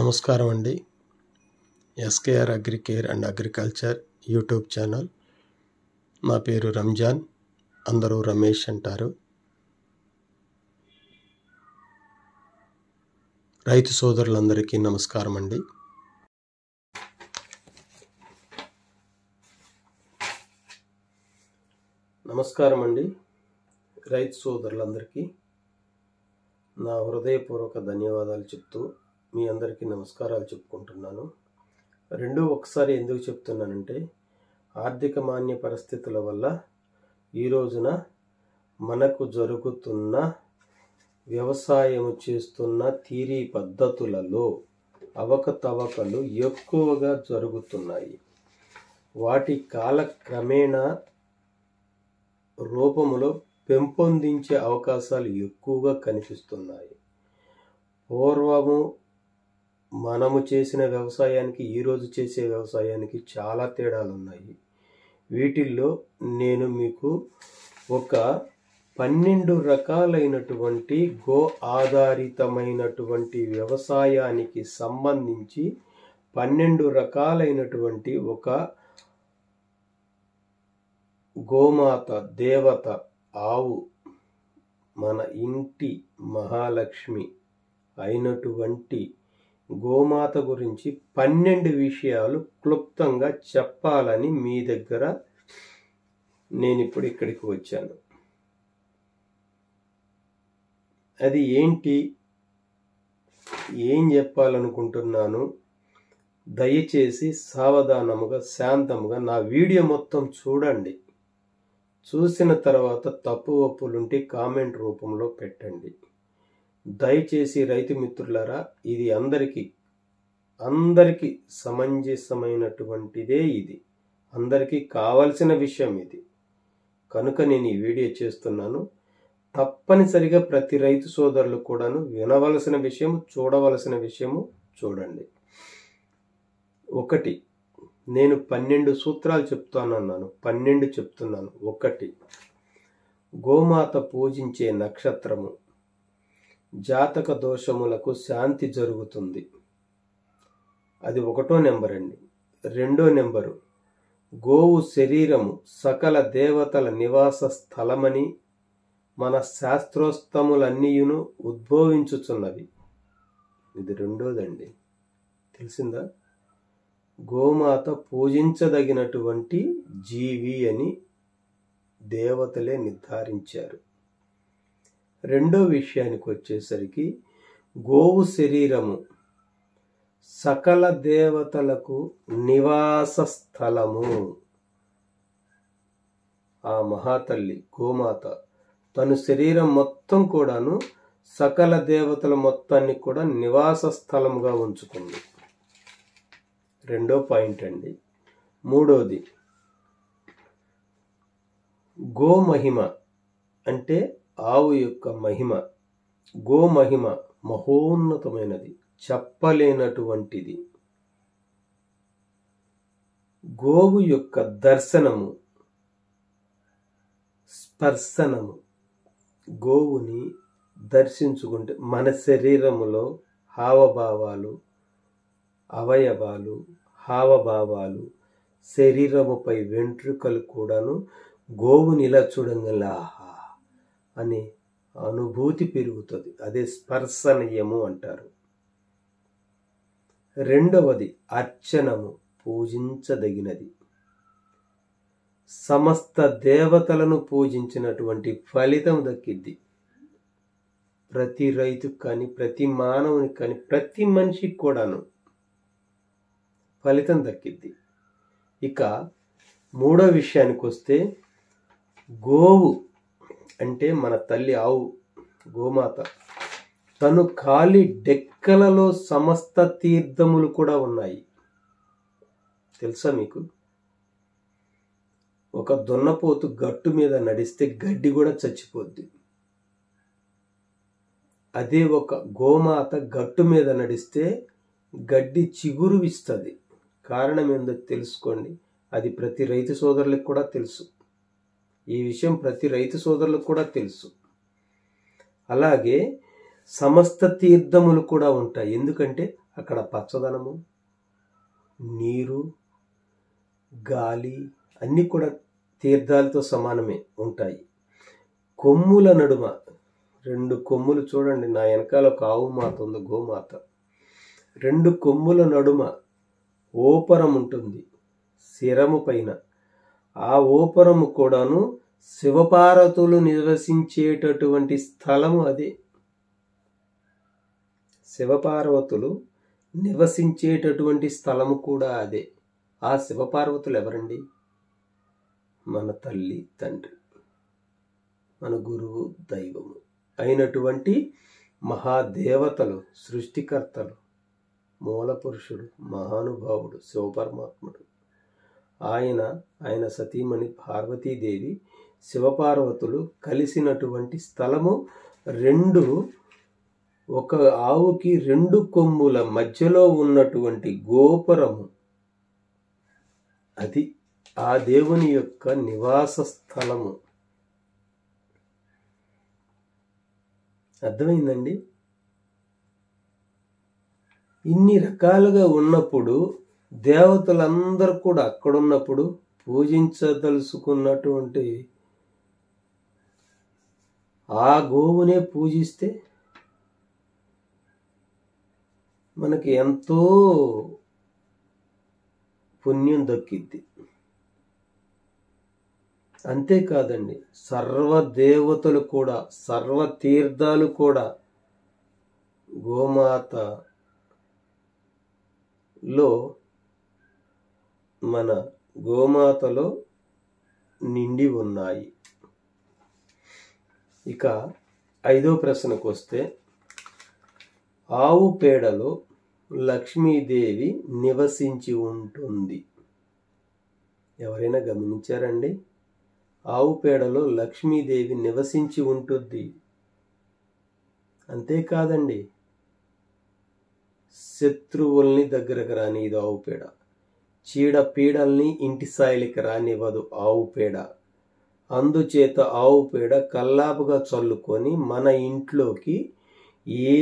నమస్కారం అండి. SKR Agricare and agriculture YouTube channel. నా పేరు రంజాన్. అందరూ రమేష్ అంటారు. రైతు సోదరులందరికీ నమస్కారం అండి. నమస్కారం అండి. రైతు సోదరులందరికీ నా హృదయపూర్వక ధన్యవాదాలు చెప్తూ మీ అందరికీ నమస్కారాలు చెప్పుకుంటున్నాను. రెండు ఒకసారి ఎందుకు చెప్తున్నానంటే ఆర్థిక మాన్య పరిస్థితుల వల్ల ఈ రోజున మనకు జరుగుతున్న వ్యవసాయం చేస్తున్న తీరి పద్ధతులలో అవకతవకలు ఎక్కువగా జరుగుతున్నాయి. వాటి కాలక్రమేణా రూపములో పెంపొందించే అవకాశాలు ఎక్కువగా కనిపిస్తున్నాయి. పూర్వము మనము చేసిన వ్యవసాయానికి ఈరోజు చేసే వ్యవసాయానికి చాలా తేడాలు ఉన్నాయి వీటిల్లో నేను మీకు ఒక పన్నెండు రకాలైనటువంటి గో ఆధారితమైనటువంటి వ్యవసాయానికి సంబంధించి పన్నెండు రకాలైనటువంటి ఒక గోమాత దేవత ఆవు మన ఇంటి మహాలక్ష్మి అయినటువంటి గోమాత గురించి పన్నెండు విషయాలు క్లుప్తంగా చెప్పాలని మీ దగ్గర నేను ఇప్పుడు ఇక్కడికి వచ్చాను. అది ఏంటి? ఏం చెప్పాలనుకుంటున్నాను? దయచేసి సావధానముగా శాంతముగా నా వీడియో మొత్తం చూడండి. చూసిన తర్వాత తప్పు ఒప్పులుంటే కామెంట్ రూపంలో పెట్టండి. దయచేసి రైతు మిత్రులారా ఇది అందరికీ అందరికీ సమంజసమైనటువంటిదే ఇది. అందరికీ కావలసిన విషయం ఇది. కనుక నేను ఈ వీడియో చేస్తున్నాను. తప్పనిసరిగా ప్రతి రైతు సోదరులు కూడాను వినవలసిన విషయం చూడవలసిన విషయము చూడండి. ఒకటి నేను పన్నెండు సూత్రాలు చెప్తానన్నాను పన్నెండు చెప్తున్నాను. ఒకటి గోమాత పూజించే నక్షత్రము. జాతక దోషములకు శాంతి జరుగుతుంది. అది ఒకటో నెంబర్ అండి. రెండో నెంబరు గోవు శరీరము సకల దేవతల నివాస స్థలమని మన శాస్త్రోస్తములన్నీయును ఉద్భవించుచున్నవి. ఇది రెండోదండి. తెలిసిందా? గోమాత పూజించదగినటువంటి జీవి అని దేవతలే నిర్ధారించారు. రెండో విషయానికి వచ్చేసరికి గోవు శరీరము సకల దేవతలకు నివాస స్థలము. ఆ మహాతల్లి గోమాత తన శరీరం మొత్తం కూడాను సకల దేవతల మొత్తాన్ని కూడా నివాస స్థలముగా ఉంచుకుంది. రెండో పాయింట్ అండి మూడోది గోమహిమ అంటే ఆవు యొక్క మహిమ గోమహిమ మహోన్నతమైనది చెప్పలేనటువంటిది. గోవు యొక్క దర్శనము స్పర్శనము. గోవుని దర్శించుకుంటే మన శరీరములో హావభావాలు అవయవాలు హావభావాలు శరీరముపై వెంట్రుకలు కూడాను గోవుని ఇలా చూడంగల్లా అనే అనుభూతి పెరుగుతుంది. అదే స్పర్శనీయము అంటారు. రెండవది అర్చనము పూజించదగినది. సమస్త దేవతలను పూజించినటువంటి ఫలితం దక్కిద్ది. ప్రతి రైతుకు కానీ ప్రతి మానవునికి కానీ ప్రతి మనిషికి కూడాను ఫలితం దక్కిద్ది. ఇక మూడో విషయానికి వస్తే గోవు అంటే మన తల్లి ఆవు గోమాత. తను ఖాళీ డెక్కలలో సమస్త తీర్థములు కూడా ఉన్నాయి. తెలుసా మీకు? ఒక దున్నపోతు గట్టు మీద నడిస్తే గడ్డి కూడా చచ్చిపోద్ది. అదే ఒక గోమాత గట్టు మీద నడిస్తే గడ్డి చిగురు ఇస్తుంది కారణం ఏందో తెలుసుకోండి. అది ప్రతి రైతు సోదరులకు కూడా తెలుసు. ఈ విషయం ప్రతి రైతు సోదరులకు కూడా తెలుసు. అలాగే సమస్త తీర్థములు కూడా ఉంటాయి. ఎందుకంటే అక్కడ పచ్చదనము నీరు గాలి అన్నీ కూడా తీర్థాలతో సమానమే ఉంటాయి. కొమ్ముల నడుమ రెండు కొమ్ములు చూడండి నా వెనకాల ఒక ఆవు మాత ఉంది గోమాత. రెండు కొమ్ముల నడుమ ఓపరం ఉంటుంది శిరము పైన. ఆ ఓపరము కూడాను శివపార్వతులు నివసించేటటువంటి స్థలము అదే. శివపార్వతులు నివసించేటటువంటి స్థలము కూడా అదే. ఆ శివపార్వతులు ఎవరండి? మన తల్లి తండ్రి మన గురువు దైవము అయినటువంటి మహాదేవతలు సృష్టికర్తలు మూలపురుషుడు మహానుభావుడు శివపరమాత్ముడు. ఆయన ఆయన సతీమణి పార్వతీదేవి శివపార్వతులు కలిసినటువంటి స్థలము రెండు ఒక ఆవుకి రెండు కొమ్ముల మధ్యలో ఉన్నటువంటి గోపురము. అది ఆ దేవుని యొక్క నివాస స్థలము. అర్థమైందండి? ఇన్ని రకాలుగా ఉన్నప్పుడు దేవతలందరూ కూడా అక్కడున్నప్పుడు పూజించదలుచుకున్నటువంటి ఆ గోవునే పూజిస్తే మనకి ఎంతో పుణ్యం దక్కిద్ది. అంతేకాదండి సర్వ దేవతలు కూడా సర్వ తీర్థాలు కూడా గోమాత లో మన గోమాతలో నిండి ఉన్నాయి. ఇక ఐదో ప్రశ్నకు వస్తే ఆవు పేడలో లక్ష్మీదేవి నివసించి ఉంటుంది. ఎవరైనా గమనించారండి? ఆవు పేడలో లక్ష్మీదేవి నివసించి ఉంటుంది. అంతేకాదండి శత్రువుల్ని దగ్గరకు రానిది ఆవు పేడ. చీడ పీడల్ని ఇంటి సాయిలకి రానివ్వదు ఆవు పేడ. అందుచేత ఆవు పేడ కల్లాపుగా చల్లుకొని మన ఇంట్లోకి ఏ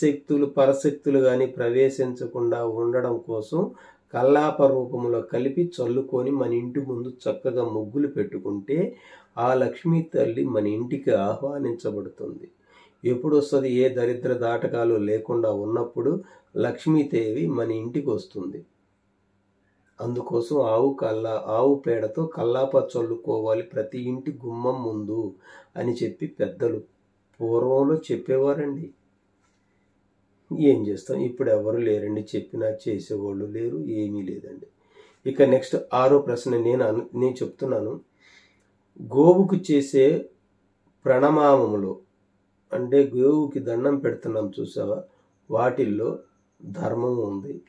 శక్తులు పరశక్తులు కానీ ప్రవేశించకుండా ఉండడం కోసం కల్లాప రూపంలో కలిపి చల్లుకొని మన ఇంటి ముందు చక్కగా ముగ్గులు పెట్టుకుంటే ఆ లక్ష్మీ తల్లి మన ఇంటికి ఆహ్వానించబడుతుంది. ఎప్పుడు వస్తుంది ఏ దరిద్ర దాటకాలు లేకుండా ఉన్నప్పుడు లక్ష్మీదేవి మన ఇంటికి వస్తుంది. అందుకోసం ఆవు కల్లా ఆవు పేడతో కల్లాప చల్లుకోవాలి ప్రతి ఇంటి గుమ్మం ముందు అని చెప్పి పెద్దలు పూర్వంలో చెప్పేవారండి. ఏం చేస్తాం? ఇప్పుడు ఎవరు లేరండి. చెప్పినా చేసేవాళ్ళు లేరు ఏమీ లేదండి. ఇక నెక్స్ట్ ఆరో ప్రశ్న నేను అను నేను చెప్తున్నాను. గోవుకు చేసే ప్రణమామములో అంటే గోవుకి దండం పెడుతున్నాం చూసావా? వాటిల్లో ధర్మం ఉంది.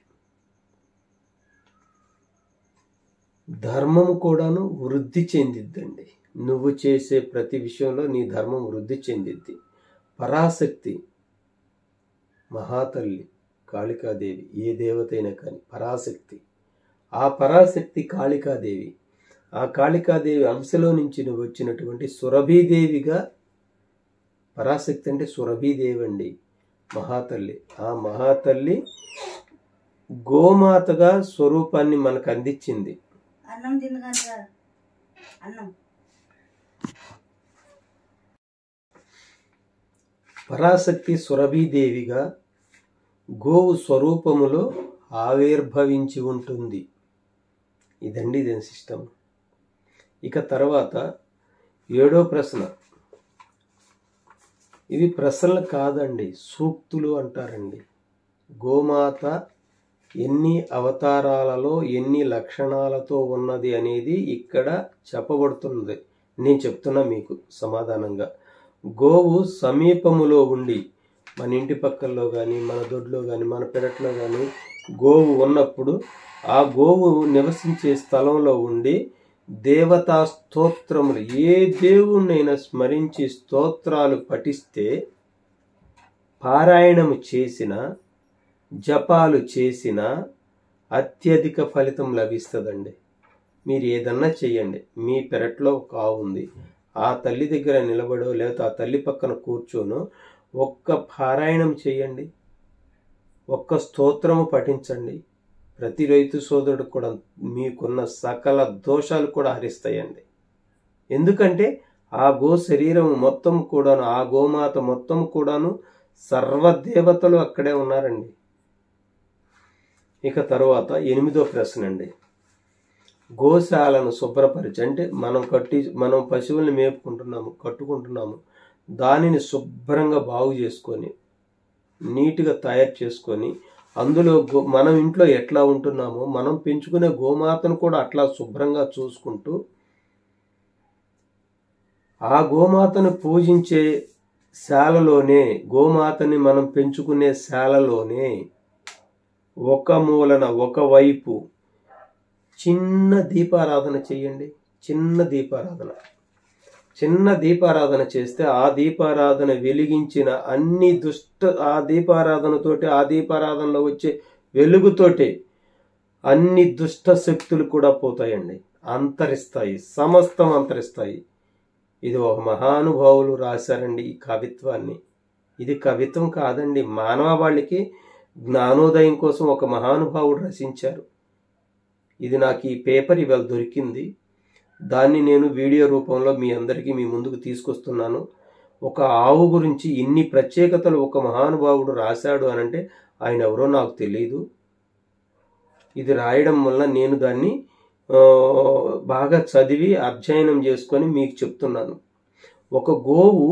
ధర్మము కూడాను వృద్ధి చెందిద్దండి. నువ్వు చేసే ప్రతి విషయంలో నీ ధర్మం వృద్ధి చెందిద్ది. పరాశక్తి మహాతల్లి కాళికాదేవి ఏ దేవతైనా కానీ పరాశక్తి. ఆ పరాశక్తి కాళికాదేవి. ఆ కాళికాదేవి అంశలో నుంచి నువ్వు వచ్చినటువంటి సురభీదేవిగా పరాశక్తి అంటే సురభీదేవి అండి మహాతల్లి. ఆ మహాతల్లి గోమాతగా స్వరూపాన్ని మనకు అందించింది. అన్నం తినగా అన్నం. పరాశక్తి సురభీదేవిగా గోవు స్వరూపములో ఆవిర్భవించి ఉంటుంది. ఇదండి దీని సిస్టమ్. ఇక తర్వాత ఏడో ప్రశ్న. ఇవి ప్రశ్నలు కాదండి సూక్తులు అంటారండి. గోమాత ఎన్ని అవతారాలలో ఎన్ని లక్షణాలతో ఉన్నది అనేది ఇక్కడ చెప్పబడుతున్నది. నేను చెప్తున్నా మీకు సమాధానంగా. గోవు సమీపములో ఉండి మన ఇంటి పక్కల్లో కానీ మన దొడ్లో కానీ మన పెరట్లో కానీ గోవు ఉన్నప్పుడు ఆ గోవు నివసించే స్థలంలో ఉండి దేవతా స్తోత్రములు ఏ దేవుణ్ణైనా స్మరించి స్తోత్రాలు పఠిస్తే పారాయణము చేసిన జపాలు చేసిన అత్యధిక ఫలితం లభిస్తుందండి. మీరు ఏదన్నా చేయండి మీ పెరట్లో ఒక ఆవు ఉంది. ఆ తల్లి దగ్గర నిలబడో లేకపోతే ఆ తల్లి పక్కన కూర్చోనో ఒక్క పారాయణం చేయండి ఒక్క స్తోత్రము పఠించండి. ప్రతి రైతు సోదరుడు కూడా మీకున్న సకల దోషాలు కూడా హరిస్తాయండి. ఎందుకంటే ఆ గో శరీరం మొత్తం కూడాను ఆ గోమాత మొత్తం కూడాను సర్వదేవతలు అక్కడే ఉన్నారండి. ఇక తర్వాత ఎనిమిదో ప్రశ్న అండి. గోశాలను శుభ్రపరిచి అంటే మనం కట్టి మనం పశువుల్ని మేపుకుంటున్నాము కట్టుకుంటున్నాము దానిని శుభ్రంగా బాగు చేసుకొని నీట్గా తయారు చేసుకొని అందులో గో మనం ఇంట్లో ఎట్లా ఉంటున్నామో మనం పెంచుకునే గోమాతను కూడా అట్లా శుభ్రంగా చూసుకుంటూ ఆ గోమాతను పూజించే శాలలోనే గోమాతని మనం పెంచుకునే శాలలోనే ఒక మూలన ఒకవైపు చిన్న దీపారాధన చేయండి. చిన్న దీపారాధన. చిన్న దీపారాధన చేస్తే ఆ దీపారాధన వెలిగించిన అన్ని దుష్ట ఆ దీపారాధనతోటి ఆ దీపారాధనలో వచ్చే వెలుగుతోటి అన్ని దుష్ట శక్తులు కూడా పోతాయండి. అంతరిస్తాయి. సమస్తం అంతరిస్తాయి. ఇది ఒక మహానుభావులు రాశారండి ఈ కవిత్వాన్ని. ఇది కవిత్వం కాదండి. మానవ వాళ్ళకి జ్ఞానోదయం కోసం ఒక మహానుభావుడు రచించారు. ఇది నాకు ఈ పేపర్ ఇవాళ దొరికింది. దాన్ని నేను వీడియో రూపంలో మీ అందరికీ మీ ముందుకు తీసుకొస్తున్నాను. ఒక ఆవు గురించి ఇన్ని ప్రత్యేకతలు ఒక మహానుభావుడు రాశాడు అనంటే ఆయన ఎవరో నాకు తెలియదు ఇది రాయడం వల్ల నేను దాన్ని బాగా చదివి అధ్యయనం చేసుకొని మీకు చెప్తున్నాను. ఒక గోవు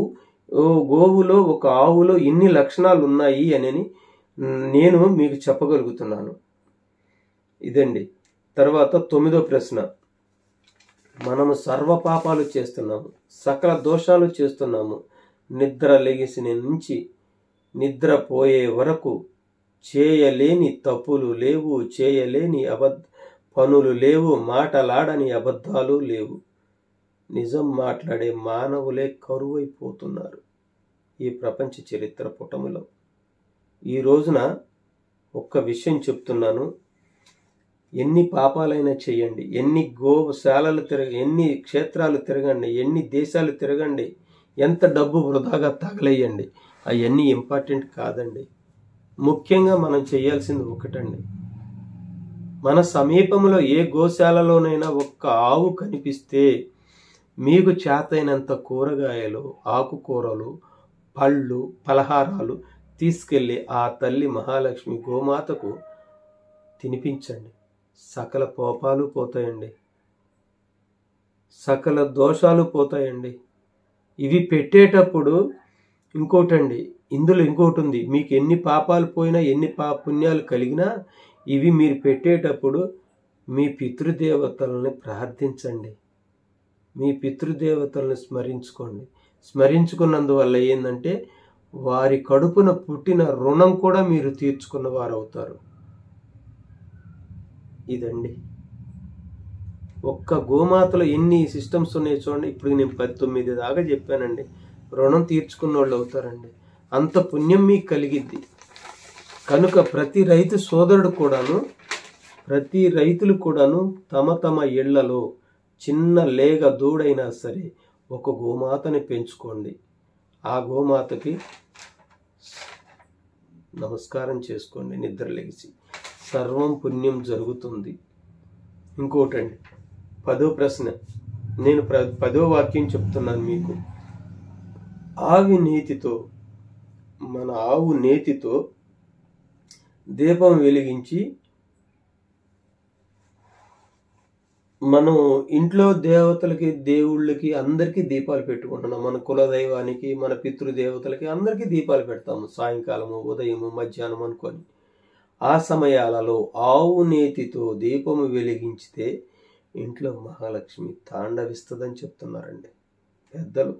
గోవులో ఒక ఆవులో ఇన్ని లక్షణాలు ఉన్నాయి అని నేను మీకు చెప్పగలుగుతున్నాను. ఇదండి. తర్వాత తొమ్మిదో ప్రశ్న. మనము సర్వ పాపాలు చేస్తున్నాము సకల దోషాలు చేస్తున్నాము. నిద్ర లెగిసిన నుంచి నిద్రపోయే వరకు చేయలేని తప్పులు లేవు చేయలేని అబద్ధ పనులు లేవు మాటలాడని అబద్ధాలు లేవు. నిజం మాట్లాడే మానవులే కరువైపోతున్నారు ఈ ప్రపంచ చరిత్ర పుటములో. ఈ రోజున ఒక్క విషయం చెప్తున్నాను. ఎన్ని పాపాలైనా చేయండి. ఎన్ని గోశాలలు తిరగ ఎన్ని క్షేత్రాలు తిరగండి. ఎన్ని దేశాలు తిరగండి. ఎంత డబ్బు వృధాగా తగలేయండి. అవన్నీ ఇంపార్టెంట్ కాదండి. ముఖ్యంగా మనం చేయాల్సింది ఒకటండి. మన సమీపంలో ఏ గోశాలలోనైనా ఒక్క ఆవు కనిపిస్తే మీకు చేతైనంత కూరగాయలు ఆకుకూరలు పళ్ళు పలహారాలు తీసుకెళ్ళి ఆ తల్లి మహాలక్ష్మి గోమాతకు తినిపించండి. సకల పోపాలు పోతాయండి. సకల దోషాలు పోతాయండి. ఇవి పెట్టేటప్పుడు ఇంకోటండి ఇందులో ఇంకోటి ఉంది. మీకు ఎన్ని పాపాలు పోయినా ఎన్ని పా పుణ్యాలు కలిగినా ఇవి మీరు పెట్టేటప్పుడు మీ పితృదేవతలని ప్రార్థించండి. మీ పితృదేవతలను స్మరించుకోండి. స్మరించుకున్నందువల్ల ఏంటంటే వారి కడుపున పుట్టిన రుణం కూడా మీరు తీర్చుకున్న వారు అవుతారు ఇదండి. ఒక్క గోమాతలో ఎన్ని సిస్టమ్స్ ఉన్నాయి చూడండి. ఇప్పుడు నేను పంతొమ్మిది దాకా చెప్పానండి. రుణం తీర్చుకున్న వాళ్ళు అవుతారండి. అంత పుణ్యం మీకు కలిగిద్ది. కనుక ప్రతి రైతు సోదరుడు కూడాను ప్రతి రైతులు కూడాను తమ తమ ఇళ్ళలో చిన్న లేగ దూడైనా సరే ఒక గోమాతని పెంచుకోండి. ఆ గోమాతకి నమస్కారం చేసుకోండి నిద్ర లెగిసి సర్వం పుణ్యం జరుగుతుంది. ఇంకోటండి పదో ప్రశ్న. నేను ప్ర పదో వాక్యం చెప్తున్నాను మీకు. ఆవి నేతితో మన ఆవు నేతితో దీపం వెలిగించి మనం ఇంట్లో దేవతలకి దేవుళ్ళకి అందరికీ దీపాలు పెట్టుకుంటున్నాం. మన కులదైవానికి మన పితృదేవతలకి అందరికీ దీపాలు పెడతాము సాయంకాలము ఉదయము మధ్యాహ్నం అనుకొని. ఆ సమయాలలో ఆవు నేతితో దీపము వెలిగించితే ఇంట్లో మహాలక్ష్మి తాండవిస్తుందని చెప్తున్నారండి. పెద్దలు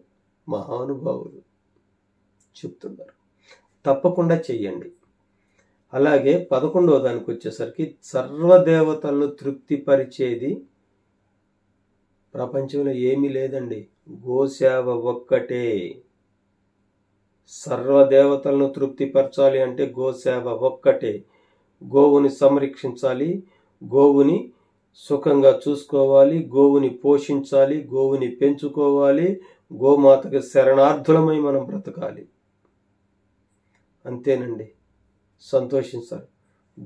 మహానుభావులు చెప్తున్నారు. తప్పకుండా చెయ్యండి. అలాగే పదకొండవ దానికి వచ్చేసరికి సర్వదేవతలను తృప్తిపరిచేది ప్రపంచంలో ఏమీ లేదండి. గోసేవ ఒక్కటే. సర్వదేవతలను తృప్తిపరచాలి అంటే గోసేవ ఒక్కటే. గోవుని సంరక్షించాలి గోవుని సుఖంగా చూసుకోవాలి గోవుని పోషించాలి గోవుని పెంచుకోవాలి గోమాతకి శరణార్థులమై మనం బ్రతకాలి. అంతేనండి. సంతోషించాలి.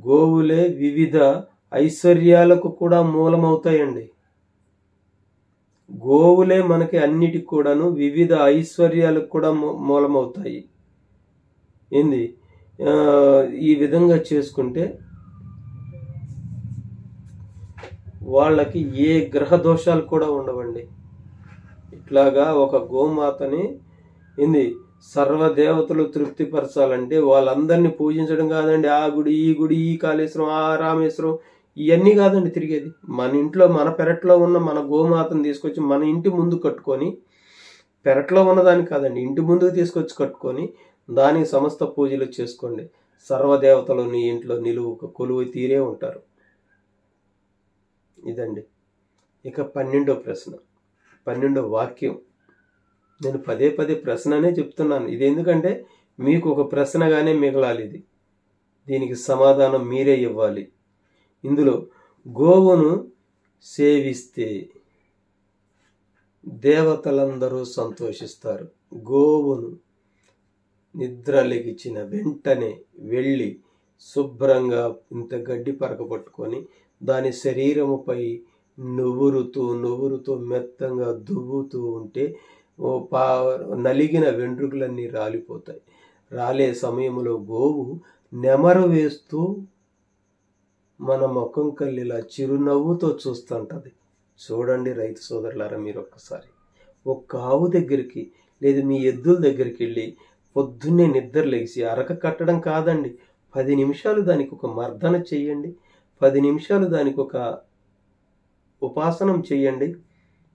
గోవులే వివిధ ఐశ్వర్యాలకు కూడా మూలమవుతాయండి. గోవులే మనకి అన్నిటికి కూడాను వివిధ ఐశ్వర్యాలకు కూడా మూ- మూలమవుతాయి. ఏంది? ఈ విధంగా చేసుకుంటే వాళ్ళకి ఏ గ్రహ దోషాలు కూడా ఉండవండి. ఇట్లాగా ఒక గోమాతని ఏంది? సర్వదేవతలు తృప్తిపరచాలంటే వాళ్ళందరినీ పూజించడం కాదండి. ఆ గుడి ఈ గుడి ఈ కాళేశ్వరం ఆ రామేశ్వరం ఇవన్నీ కాదండి తిరిగేది. మన ఇంట్లో మన పెరట్లో ఉన్న మన గోమాతను తీసుకొచ్చి మన ఇంటి ముందు కట్టుకొని పెరట్లో ఉన్నదాన్ని కాదండి ఇంటి ముందుకు తీసుకొచ్చి కట్టుకొని దానికి సమస్త పూజలు చేసుకోండి. సర్వదేవతలు నీ ఇంట్లో నిలువు కొలువు తీరే ఉంటారు. ఇదండి. ఇక పన్నెండో ప్రశ్న. పన్నెండో వాక్యం. నేను పదే పదే ప్రశ్ననే చెప్తున్నాను. ఇది ఎందుకంటే మీకు ఒక ప్రశ్నగానే మిగలాలి ఇది దీనికి సమాధానం మీరే ఇవ్వాలి. ఇందులో గోవును సేవిస్తే దేవతలందరూ సంతోషిస్తారు. గోవును నిద్రలెగిచిన వెంటనే వెళ్ళి శుభ్రంగా ఇంత గడ్డి పరక పట్టుకొని దాని శరీరముపై నువ్వురుతూ నువ్వురుతూ మెత్తంగా దువ్వుతూ ఉంటే ఓ పా నలిగిన వెంట్రుకలన్నీ రాలిపోతాయి. రాలే సమయంలో గోవు నెమరు వేస్తూ మన ముఖం కల్లిలా చిరునవ్వుతో చూస్తుంటది. చూడండి రైతు సోదరులారా మీరు ఒక్కసారి. ఒక ఆవు దగ్గరికి లేదు మీ ఎద్దుల దగ్గరికి వెళ్ళి పొద్దున్నే నిద్ర లేచి అరక కట్టడం కాదండి. పది నిమిషాలు దానికి ఒక మర్దన చెయ్యండి పది నిమిషాలు దానికి ఒక ఉపాసనం చెయ్యండి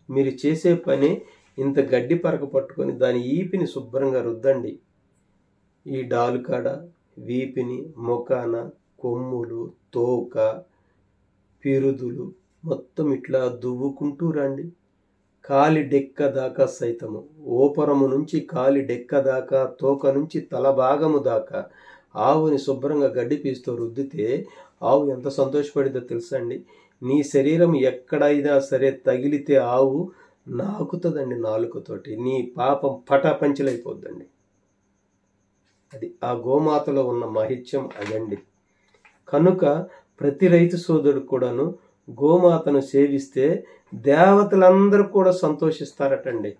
మీరు చేసే పని ఇంత గడ్డి పరక పట్టుకొని దాని ఈపిని శుభ్రంగా రుద్దండి. ఈ డాలుకాడ వీపిని మొకాన కొమ్ములు తోక పిరుదులు మొత్తం ఇట్లా దువ్వుకుంటూ రండి. కాలి డెక్క దాకా సైతము. ఓపరము నుంచి కాలి డెక్క దాకా తోక నుంచి తల భాగము దాకా ఆవుని శుభ్రంగా గడ్డి పీస్తూ రుద్దితే ఆవు ఎంత సంతోషపడిందో తెలుసా అండి నీ శరీరం ఎక్కడైనా సరే తగిలితే ఆవు నాకుతుందండి నాలుకతోటి. నీ పాపం పటాపంచలైపోద్దండి. అది ఆ గోమాతలో ఉన్న మహిత్యం అదండి. కనుక ప్రతి రైతు సోదరుడు కూడాను గోమాతను సేవిస్తే దేవతలందరూ కూడా సంతోషిస్తారటండి.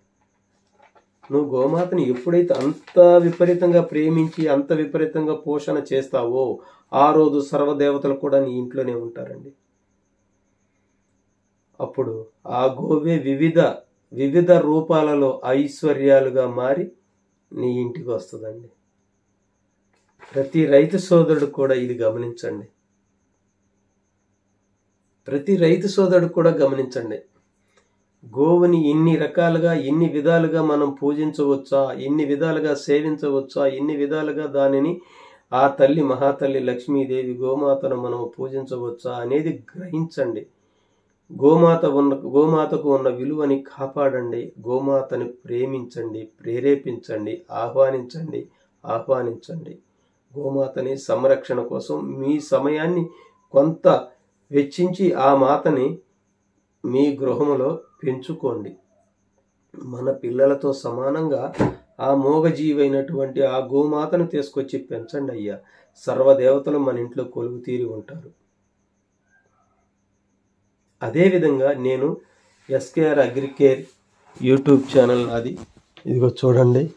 నువ్వు గోమాతని ఎప్పుడైతే అంత విపరీతంగా ప్రేమించి అంత విపరీతంగా పోషణ చేస్తావో ఆ రోజు సర్వదేవతలు కూడా నీ ఇంట్లోనే ఉంటారండి. అప్పుడు ఆ గోవే వివిధ వివిధ రూపాలలో ఐశ్వర్యాలుగా మారి నీ ఇంటికి వస్తుందండి. ప్రతి రైతు సోదరుడు కూడా ఇది గమనించండి. ప్రతి రైతు సోదరుడు కూడా గమనించండి. గోవుని ఇన్ని రకాలుగా ఇన్ని విధాలుగా మనం పూజించవచ్చా? ఇన్ని విధాలుగా సేవించవచ్చా? ఇన్ని విధాలుగా దానిని ఆ తల్లి మహాతల్లి లక్ష్మీదేవి గోమాతను మనం పూజించవచ్చా అనేది గ్రహించండి. గోమాత ఉన్న గోమాతకు ఉన్న విలువని కాపాడండి. గోమాతని ప్రేమించండి ప్రేరేపించండి ఆహ్వానించండి ఆహ్వానించండి. గోమాతని సంరక్షణ కోసం మీ సమయాన్ని కొంత వెచ్చించి ఆ మాతని మీ గృహములో పెంచుకోండి. మన పిల్లలతో సమానంగా ఆ మోగజీవైనటువంటి ఆ గోమాతను తీసుకొచ్చి పెంచండి అయ్యా. సర్వదేవతలు మన ఇంట్లో కొలువు తీరి ఉంటారు. అదేవిధంగా నేను ఎస్కేఆర్ అగ్రికేర్ యూట్యూబ్ ఛానల్ అది. ఇదిగో చూడండి.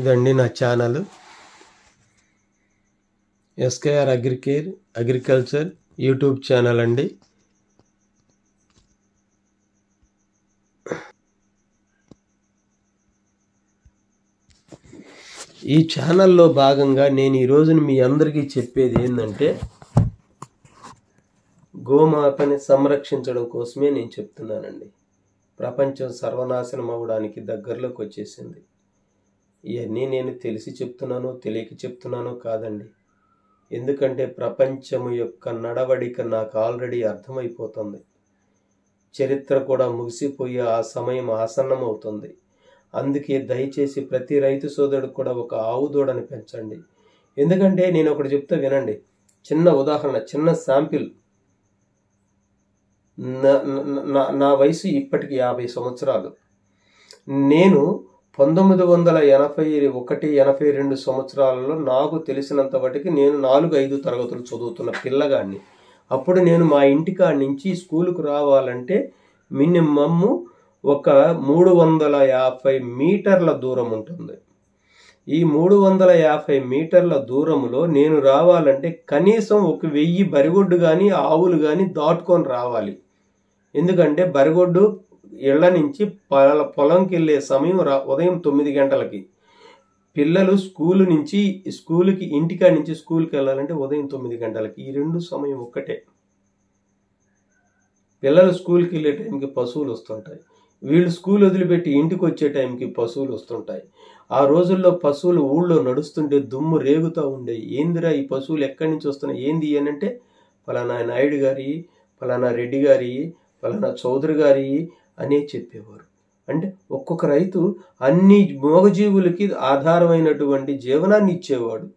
ఇదండి నా channel. SKR Agricare agriculture YouTube channel అండి. ఈ ఛానల్లో భాగంగా నేను ఈ రోజున మీ అందరికీ చెప్పేది ఏంటంటే గోమాతని సంరక్షించడం కోసమే నేను చెప్తున్నానండి. ప్రపంచం సర్వనాశనం అవ్వడానికి దగ్గరలోకి వచ్చేసింది. ఇవన్నీ నేను తెలిసి చెప్తున్నానో తెలియక చెప్తున్నానో కాదండి. ఎందుకంటే ప్రపంచము యొక్క నడవడిక నాకు ఆల్రెడీ అర్థమైపోతుంది. చరిత్ర కూడా ముగిసిపోయి ఆ సమయం ఆసన్నం అవుతుంది అందుకే దయచేసి ప్రతి రైతు సోదరుడు కూడా ఒక ఆవు దూడని పెంచండి. ఎందుకంటే నేను ఒకటి చెప్తే వినండి. చిన్న ఉదాహరణ చిన్న శాంపిల్. నా- నా- నా వయసు ఇప్పటికి యాభై సంవత్సరాలు. నేను పంతొమ్మిది వందల ఎనభై ఒకటి ఎనభై రెండు సంవత్సరాలలో నాకు తెలిసినంత వాటికి నేను నాలుగు ఐదు తరగతులు చదువుతున్న పిల్లగాడిని అప్పుడు నేను మా ఇంటికాడ నుంచి స్కూలుకు రావాలంటే మినిమమ్ ఒక మూడు వందల యాభై మీటర్ల దూరం ఉంటుంది. ఈ మూడు వందల యాభై మీటర్ల దూరంలో నేను రావాలంటే కనీసం ఒక వెయ్యి బరిగొడ్డు కానీ ఆవులు కానీ దాటుకొని రావాలి. ఎందుకంటే బరిగొడ్డు ఇళ్ళ నుంచి పొల పొలంకి వెళ్ళే సమయం రా ఉదయం తొమ్మిది గంటలకి. పిల్లలు స్కూల్ నుంచి స్కూల్కి ఇంటికాడ నుంచి స్కూల్కి వెళ్ళాలంటే ఉదయం తొమ్మిది గంటలకి. ఈ రెండు సమయం ఒక్కటే. పిల్లలు స్కూల్కి వెళ్ళే టైంకి పశువులు వస్తుంటాయి. వీళ్ళు స్కూల్ వదిలిపెట్టి ఇంటికి వచ్చే టైంకి పశువులు వస్తుంటాయి. ఆ రోజుల్లో పశువులు ఊళ్ళో నడుస్తుంటే దుమ్ము రేగుతూ ఉండే. ఏందిరా ఈ పశువులు ఎక్కడి నుంచి వస్తున్నాయి? ఏంది అని అంటే ఫలానా నాయుడు గారి ఫలానా రెడ్డి గారి ఫలానా చౌదరి గారి అనే చెప్పేవారు. అంటే ఒక్కొక్క రైతు అన్ని మోగజీవులకి ఆధారమైనటువంటి జీవనాన్ని ఇచ్చేవాడు.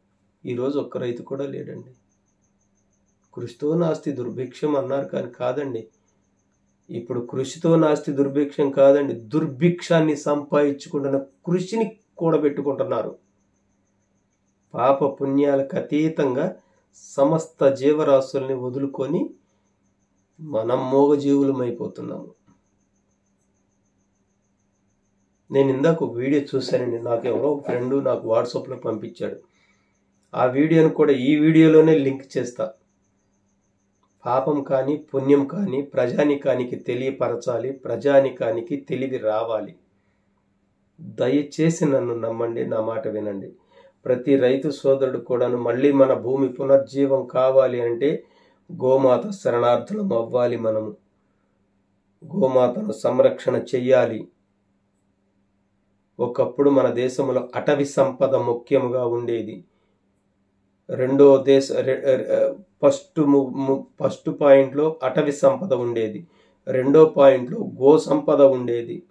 ఈరోజు ఒక్క రైతు కూడా లేడండి. కృషితో నాస్తి దుర్భిక్షం అన్నారు కానీ కాదండి. ఇప్పుడు కృషితో నాస్తి దుర్భిక్షం కాదండి. దుర్భిక్షాన్ని సంపాదించుకుంటున్న కృషిని కూడబెట్టుకుంటున్నారు పాప పుణ్యాలకు అతీతంగా సమస్త జీవరాశుల్ని వదులుకొని మనం మోగజీవులమైపోతున్నాము. నేను ఇందాక ఒక వీడియో చూశానండి. నాకు ఎవరో ఒక ఫ్రెండ్ నాకు వాట్సాప్లో పంపించాడు. ఆ వీడియోను కూడా ఈ వీడియోలోనే లింక్ చేస్తా. పాపం కానీ పుణ్యం కానీ ప్రజానికానికి తెలియపరచాలి ప్రజానికానికి తెలివి రావాలి. దయచేసి నన్ను నమ్మండి నా మాట వినండి. ప్రతి రైతు సోదరుడు కూడాను మళ్ళీ మన భూమి పునర్జీవం కావాలి అంటే గోమాత శరణార్థులం అవ్వాలి మనము. గోమాతను సంరక్షణ చెయ్యాలి. ఒకప్పుడు మన దేశంలో అటవీ సంపద ముఖ్యముగా ఉండేది. రెండో దేశ ఫస్ట్ ఫస్ట్ పాయింట్లో అటవీ సంపద ఉండేది. రెండో పాయింట్లో గో సంపద ఉండేది.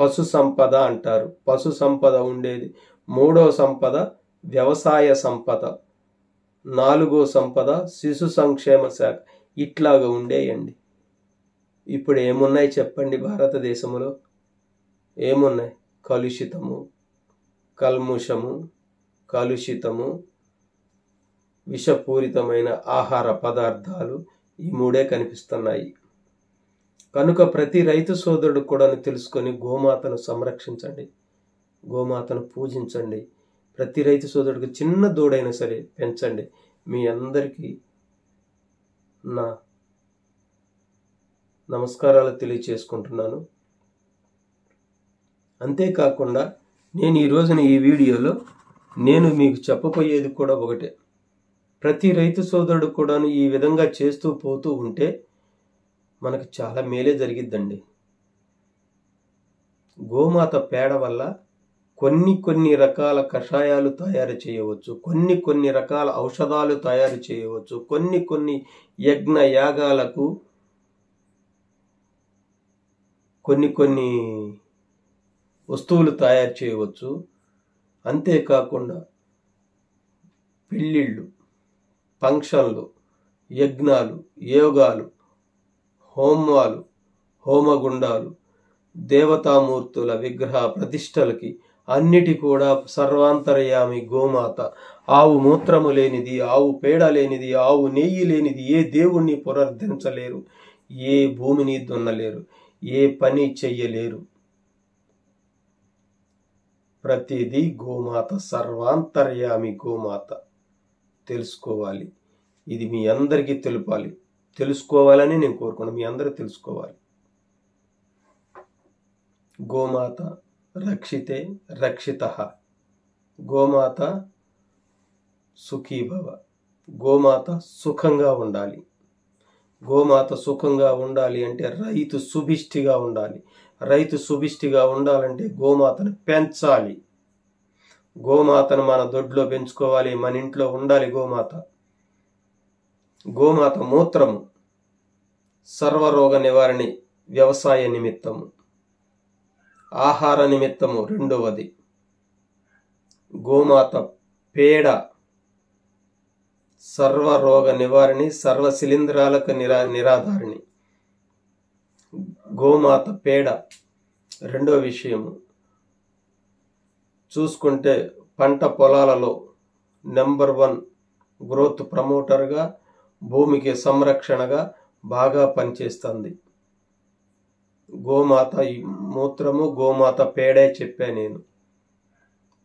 పశు సంపద అంటారు. పశు సంపద ఉండేది. మూడో సంపద వ్యవసాయ సంపద. నాలుగో సంపద శిశు సంక్షేమ శాఖ. ఇట్లాగా ఉండేయండి. ఇప్పుడు ఏమున్నాయి చెప్పండి భారతదేశంలో ఏమున్నాయి? కలుషితము కల్ముషము కలుషితము విషపూరితమైన ఆహార పదార్థాలు ఈ మూడే కనిపిస్తున్నాయి. కనుక ప్రతి రైతు సోదరుడు కూడా తెలుసుకొని గోమాతను సంరక్షించండి. గోమాతను పూజించండి. ప్రతి రైతు సోదరుడికి చిన్న దూడైనా సరే పెంచండి. మీ అందరికీ నా నమస్కారాలు తెలియచేసుకుంటున్నాను. అంతేకాకుండా నేను ఈ రోజున ఈ వీడియోలో నేను మీకు చెప్పబోయేది కూడా ఒకటే. ప్రతి రైతు సోదరుడు కూడాను ఈ విధంగా చేస్తూ పోతూ ఉంటే మనకు చాలా మేలే జరిగిద్దండి. గోమాత పేడ వల్ల కొన్ని కొన్ని రకాల కషాయాలు తయారు చేయవచ్చు కొన్ని కొన్ని రకాల ఔషధాలు తయారు చేయవచ్చు కొన్ని కొన్ని యజ్ఞ యాగాలకు కొన్ని కొన్ని వస్తువులు తయారు చేయవచ్చు. అంతేకాకుండా పెళ్ళిళ్ళు ఫంక్షన్లు యజ్ఞాలు యోగాలు హోమాలు హోమగుండాలు దేవతామూర్తుల విగ్రహ ప్రతిష్టలకి అన్నిటి కూడా సర్వాంతర్యామి గోమాత. ఆవు మూత్రము లేనిది ఆవు పేడ లేనిది ఆవు నెయ్యి లేనిది ఏ దేవుణ్ణి పునర్ధించలేరు ఏ భూమిని దున్నలేరు ఏ పని చెయ్యలేరు. ప్రతిదీ గోమాత సర్వాంతర్యామి గోమాత. తెలుసుకోవాలి. ఇది మీ అందరికీ తెలుపాలి. తెలుసుకోవాలని నేను కోరుకున్నాను మీ అందరూ తెలుసుకోవాలి. గోమాత రక్షితే రక్షిత. గోమాత సుఖీభవ. గోమాత సుఖంగా ఉండాలి. గోమాత సుఖంగా ఉండాలి అంటే రైతు సుభిష్టిగా ఉండాలి. రైతు సుభిష్టిగా ఉండాలంటే గోమాతను పెంచాలి. గోమాతను మన దొడ్లో పెంచుకోవాలి మన ఇంట్లో ఉండాలి గోమాత. గోమాత మూత్రము సర్వరోగ నివారణి వ్యవసాయ నిమిత్తము. ఆహార నిమిత్తము రెండవది. గోమాత పేడ సర్వ రోగ నివారణి సర్వ శిలీంధ్రాలకు నిరా నిరాధారిణి. గోమాత పేడ రెండో విషయము. చూసుకుంటే పంట పొలాలలో నెంబర్ వన్ గ్రోత్ ప్రమోటర్గా భూమికి సంరక్షణగా బాగా పనిచేస్తుంది. గోమాత మూత్రము గోమాత పేడే చెప్పా నేను.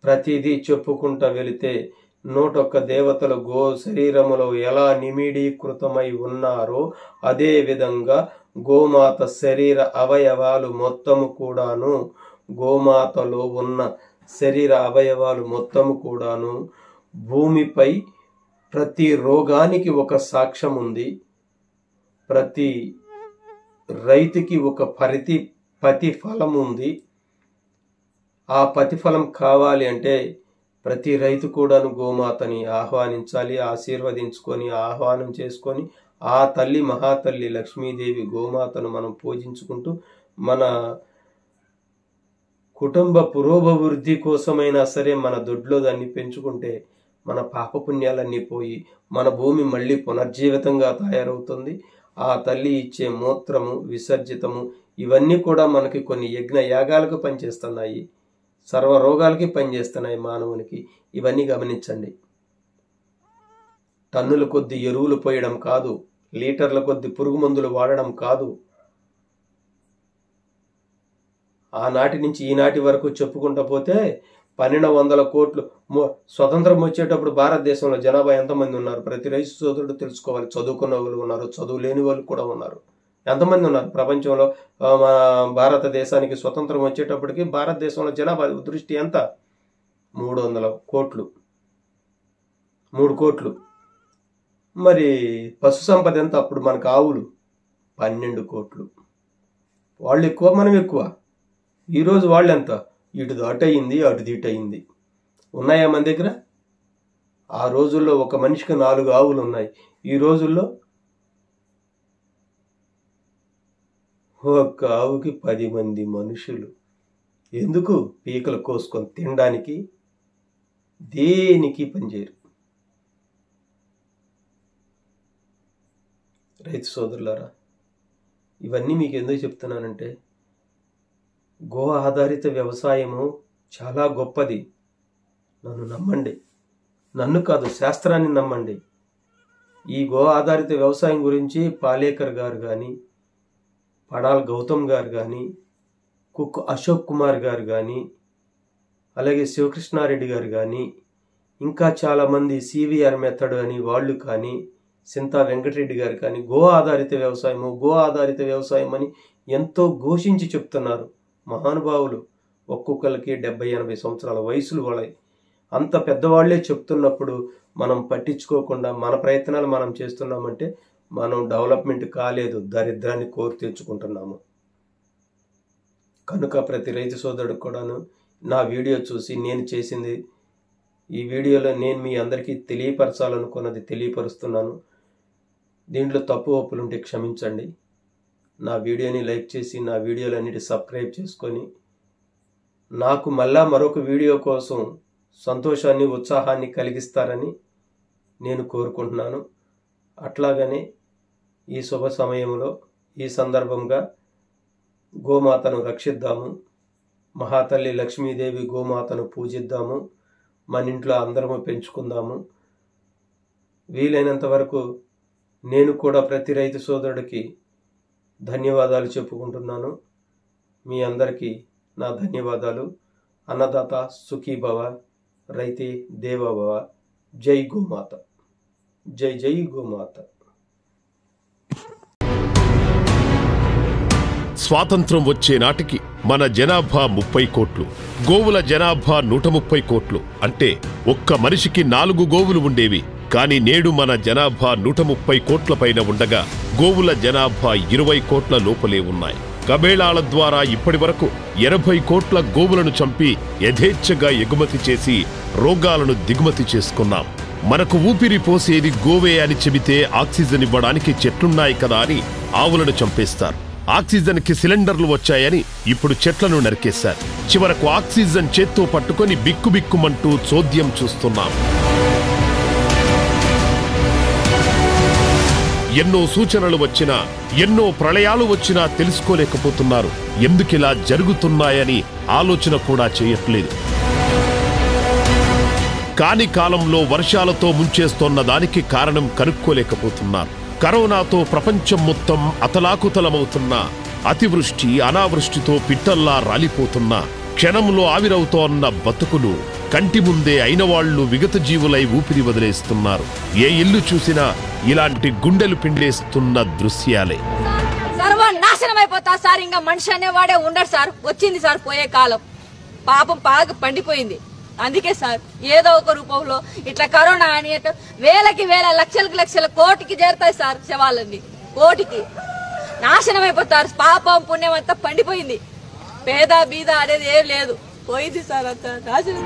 ప్రతిదీ చెప్పుకుంటా వెళితే నూటొక్క దేవతలు గో శరీరములో ఎలా నిమిడీకృతమై ఉన్నారో అదే విధంగా గోమాత శరీర అవయవాలు మొత్తము కూడాను గోమాతలో ఉన్న శరీర అవయవాలు మొత్తము కూడాను భూమిపై ప్రతి రోగానికి ఒక సాక్ష్యం ఉంది. ప్రతి రైతుకి ఒక పరితి ప్రతిఫలం ఉంది. ఆ ప్రతిఫలం కావాలి అంటే ప్రతి రైతు కూడాను గోమాతని ఆహ్వానించాలి ఆశీర్వదించుకొని ఆహ్వానం చేసుకొని ఆ తల్లి మహాతల్లి లక్ష్మీదేవి గోమాతను మనం పూజించుకుంటూ మన కుటుంబ పురోభివృద్ధి కోసమైనా సరే మన దొడ్లో దాన్ని పెంచుకుంటే మన పాపపుణ్యాలన్నీ పోయి మన భూమి మళ్ళీ పునర్జీవితంగా తయారవుతుంది. ఆ తల్లి ఇచ్చే మూత్రము విసర్జితము ఇవన్నీ కూడా మనకి కొన్ని యజ్ఞ యాగాలకు పనిచేస్తున్నాయి. సర్వ రోగాలకి పనిచేస్తున్నాయి మానవునికి. ఇవన్నీ గమనించండి. టన్నుల కొద్ది ఎరువులు పోయడం కాదు లీటర్ల కొద్ది పురుగు మందులు వాడడం కాదు. ఆనాటి నుంచి ఈనాటి వరకు చెప్పుకుంటూ పోతే పన్నెండు వందల కోట్లు స్వతంత్రం వచ్చేటప్పుడు భారతదేశంలో జనాభా ఎంతమంది ఉన్నారు? ప్రతి రైతు సోదరుడు తెలుసుకోవాలి. చదువుకున్న వాళ్ళు ఉన్నారు చదువు లేని వాళ్ళు కూడా ఉన్నారు. ఎంతమంది ఉన్నారు? ప్రపంచంలో మన భారతదేశానికి స్వతంత్రం వచ్చేటప్పటికి భారతదేశంలో జనాభా దృష్టి ఎంత? మూడు వందల కోట్లు. మూడు కోట్లు. మరి పశు సంపద ఎంత? అప్పుడు మనకు ఆవులు పన్నెండు కోట్లు. వాళ్ళు ఎక్కువ మనం ఎక్కువ. ఈరోజు వాళ్ళు ఎంత? ఇటు దాటయింది అయింది అటు దీటయింది. అయింది ఉన్నాయా మన దగ్గర? ఆ రోజుల్లో ఒక మనిషికి నాలుగు ఆవులు ఉన్నాయి. ఈ రోజుల్లో ఒక్క ఆవుకి పది మంది మనుషులు. ఎందుకు? పీకలు కోసుకొని తినడానికి దేనికి పనిచేయరు రైతు సోదరులారా ఇవన్నీ మీకు ఎందుకు చెప్తున్నానంటే గో ఆధారిత వ్యవసాయము చాలా గొప్పది. నన్ను నమ్మండి. నన్ను కాదు శాస్త్రాన్ని నమ్మండి. ఈ గో ఆధారిత వ్యవసాయం గురించి పాలేకర్ గారు కానీ పడాల్ గౌతమ్ గారు కానీ కుక్ అశోక్ కుమార్ గారు కానీ అలాగే శివకృష్ణారెడ్డి గారు కానీ ఇంకా చాలామంది సివిఆర్ మెథడ్ అని వాళ్ళు కానీ సింతా వెంకటరెడ్డి గారు కానీ గో ఆధారిత వ్యవసాయము గో ఆధారిత వ్యవసాయం అని ఎంతో ఘోషించి చెప్తున్నారు మహానుభావులు. ఒక్కొక్కరికి డెబ్బై ఎనభై సంవత్సరాల వయసులు వాళ్ళవి. అంత పెద్దవాళ్ళే చెప్తున్నప్పుడు మనం పట్టించుకోకుండా మన ప్రయత్నాలు మనం చేస్తున్నామంటే మనం డెవలప్మెంట్ కాలేదు దరిద్రాన్ని కోరి తెచ్చుకుంటున్నాము కనుక ప్రతి రైతు సోదరుడు కూడాను నా వీడియో చూసి నేను చేసింది ఈ వీడియోలో నేను మీ అందరికీ తెలియపరచాలనుకున్నది తెలియపరుస్తున్నాను. దీంట్లో తప్పు ఒప్పులుంటే క్షమించండి. నా వీడియోని లైక్ చేసి నా వీడియోలన్నిటి సబ్స్క్రైబ్ చేసుకొని నాకు మళ్ళా మరొక వీడియో కోసం సంతోషాన్ని ఉత్సాహాన్ని కలిగిస్తారని నేను కోరుకుంటున్నాను. అట్లాగనే ఈ శుభ సమయంలో ఈ సందర్భంగా గోమాతను రక్షిద్దాము. మహాతల్లి లక్ష్మీదేవి గోమాతను పూజిద్దాము. మన ఇంట్లో అందరము పెంచుకుందాము. వీలైనంత వరకు నేను కూడా ప్రతి రైతు సోదరుడికి ధన్యవాదాలు చెప్పుకుంటున్నాను. మీ అందరికీ నా ధన్యవాదాలు. అన్నదాత సుఖీభవ రైతే దేవభవ. జై గోమాత. జై జై గోమాత. స్వాతంత్రం వచ్చే నాటికి మన జనాభా ముప్పై కోట్లు గోవుల జనాభా నూట ముప్పై కోట్లు అంటే ఒక్క మనిషికి నాలుగు గోవులు ఉండేవి. కానీ నేడు మన జనాభా నూట ముప్పై కోట్ల పైన ఉండగా గోవుల జనాభా ఇరవై కోట్ల లోపలే ఉన్నాయి. కబేళాల ద్వారా ఇప్పటి వరకు ఎనభై కోట్ల గోవులను చంపి యథేచ్ఛగా ఎగుమతి చేసి రోగాలను దిగుమతి చేసుకున్నాం. మనకు ఊపిరి పోసేది గోవే అని చెబితే ఆక్సిజన్ ఇవ్వడానికి చెట్లున్నాయి కదా అని ఆవులను చంపేస్తారు. ఆక్సిజన్కి సిలిండర్లు వచ్చాయని ఇప్పుడు చెట్లను నరికేశారు. చివరకు ఆక్సిజన్ చేత్తో పట్టుకొని బిక్కుబిక్కుమంటూ చోద్యం చూస్తున్నాం. ఎన్నో సూచనలు వచ్చినా ఎన్నో ప్రళయాలు వచ్చినా తెలుసుకోలేకపోతున్నారు. ఎందుకిలా జరుగుతున్నాయని ఆలోచన కూడా చేయట్లేదు. కాని కాలంలో వర్షాలతో ముంచేస్తోన్న దానికి కారణం కనుక్కోలేకపోతున్నారు. కరోనాతో ప్రపంచం మొత్తం అతలాకుతలమవుతున్న. అతివృష్టి అనావృష్టితో పిట్టల్లా రాలిపోతున్న. క్షణంలో ఆవిరవుతోన్న బతుకులు కంటి ముందే అయిన వాళ్ళు విగత జీవులై ఊపిరి వదిలేస్తున్నారు. ఏ ఇల్లు చూసినా ఇలాంటి గుండెలు పిండేస్తున్న దృశ్యాలే. సర్వనాశనం అయిపోతా సార్. ఇంకా మనిషి అనేవాడే ఉండడు సార్. వచ్చింది సార్ పోయే కాలం. పాపం బాగా పండిపోయింది. అందుకే సార్ ఏదో ఒక రూపంలో ఇట్లా కరోనా అని వేలకి వేల లక్షలకి లక్షల కోటికి చేరుతాయి సార్ శవాలన్నీ. కోటికి. నాశనం అయిపోతారు. పాపం పుణ్యం అంతా పండిపోయింది. పేద బీద అనేది ఏం లేదు. పోయింది సార్ అంతా. నాశనం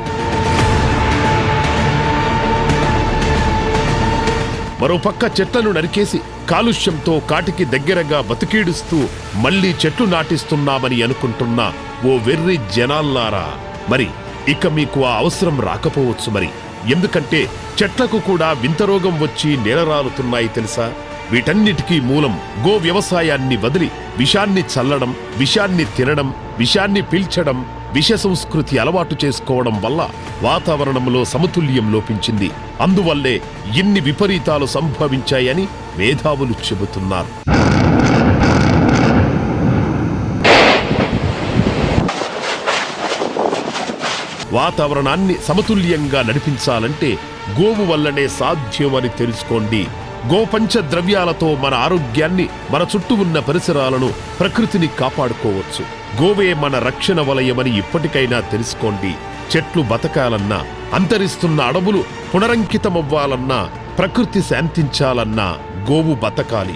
మరోపక్క చెట్లను నరికేసి కాలుష్యంతో కాటికి దగ్గరగా బతికీడుస్తూ మళ్ళీ చెట్లు నాటిస్తున్నామని అనుకుంటున్న ఓ వెర్రి జనాల్లారా. మరి ఇక మీకు ఆ అవసరం రాకపోవచ్చు మరి. ఎందుకంటే చెట్లకు కూడా వింత రోగం వచ్చి నేలరాలుతున్నాయి తెలుసా? వీటన్నిటికీ మూలం గో వ్యవసాయాన్ని వదిలి విషాన్ని చల్లడం విషాన్ని తినడం విషాన్ని పీల్చడం విష సంస్కృతి అలవాటు చేసుకోవడం వల్ల వాతావరణంలో సమతుల్యం లోపించింది. అందువల్లే ఇన్ని విపరీతాలు సంభవించాయని మేధావులు చెబుతున్నారు. వాతావరణాన్ని సమతుల్యంగా నడిపించాలంటే గోవు వల్లనే సాధ్యమని తెలుసుకోండి. గోపంచ ద్రవ్యాలతో మన ఆరోగ్యాన్ని మన చుట్టూ ఉన్న పరిసరాలను ప్రకృతిని కాపాడుకోవచ్చు. గోవే మన రక్షణ వలయమని ఇప్పటికైనా తెలుసుకోండి. చెట్లు బతకాలన్నా అంతరిస్తున్న అడవులు పునరంకితమవ్వాలన్నా ప్రకృతి శాంతించాలన్నా గోవు బతకాలి.